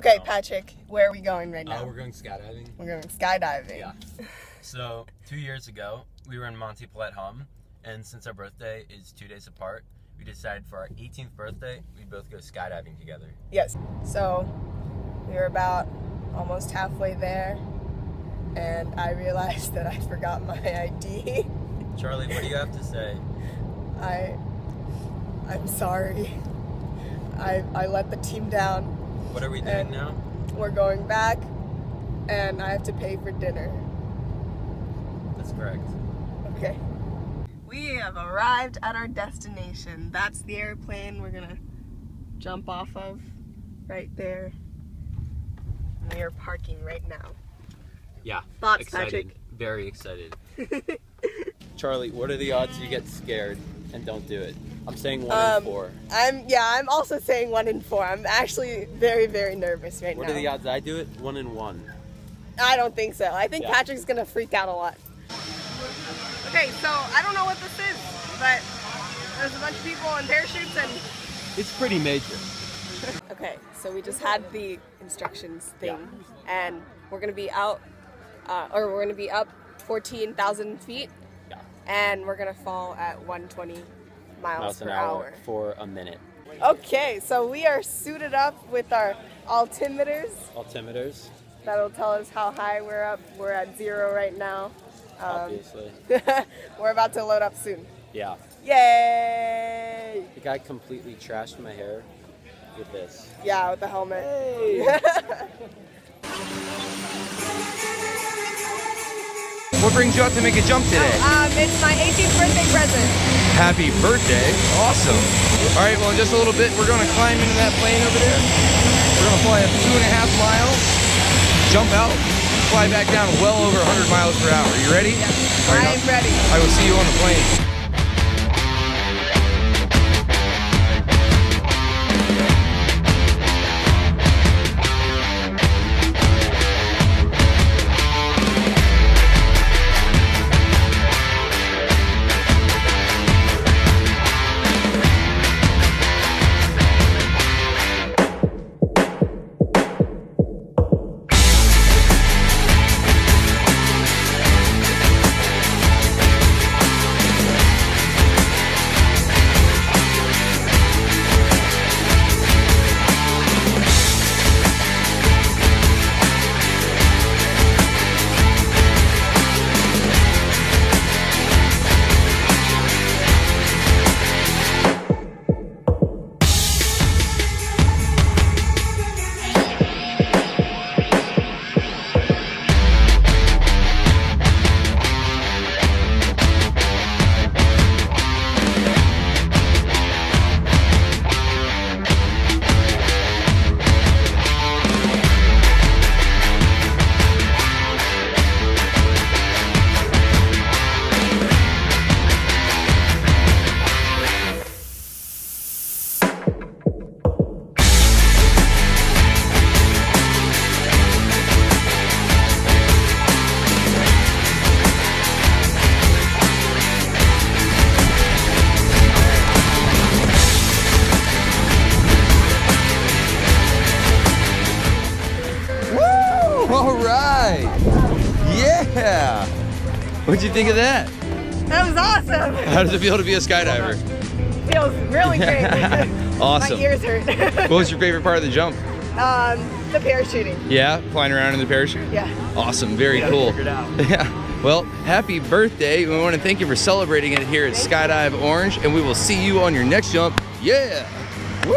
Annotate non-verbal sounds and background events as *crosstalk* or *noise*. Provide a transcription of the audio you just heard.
Okay, Patrick, where are we going right now? Uh, we're going skydiving. We're going skydiving. Yeah. *laughs* So two years ago, we were in Monte Palette Hum, and since our birthday is two days apart, we decided for our 18th birthday we'd both go skydiving together. Yes. So we were about almost halfway there, and I realized *laughs* that I forgot my ID. Charlie, what do you have to say? I, I'm sorry. I I let the team down. What are we doing And- now? We're going back, and I have to pay for dinner. That's correct. Okay. We have arrived at our destination. That's the airplane we're gonna jump off of right there. We are parking right now. Yeah. Thoughts, excited. Very excited. *laughs* Charlie, what are the odds you get scared and don't do it? I'm saying one Um, in four. I'm yeah, I'm also saying one in four. I'm actually very, very nervous right What now. What are the odds I do it? One in one. I don't think so. I think Yeah. Patrick's gonna freak out a lot. Okay, so I don't know what this is, but there's a bunch of people in parachutes and It's pretty major. *laughs* Okay, so we just had the instructions thing, Yeah. and we're gonna be out, uh, or we're gonna be up 14,000 feet, Yeah. and we're gonna fall at 120 miles, Miles per an hour. hour for a minute. Okay, so we are suited up with our altimeters. Altimeters, That'll tell us how high we're up. We're at zero right now. Um, obviously. *laughs* we're about to load up soon. Yeah. Yay! The guy completely trashed my hair with this. Yeah, with the helmet. *laughs* What brings you out to make a jump today? um, it's my 18th birthday present. Happy birthday. Awesome. All right, well, in just a little bit, we're going to climb into that plane over there. We're going to fly at two and a half miles, jump out, fly back down well over 100 miles per hour. You ready? All right, I'm ready. I will see you on the plane. All right. Yeah. What'd you think of that? That was awesome. *laughs* How does it feel to be a skydiver? Feels really *laughs* great. *laughs* Awesome. My ears hurt. What was your favorite part of the jump? um, the parachuting. Yeah, flying around in the parachute? Yeah. Awesome, very cool. Yeah. Well, happy birthday. We want to thank you for celebrating it here at Skydive Orange, and we will see you on your next jump. Yeah. Woo!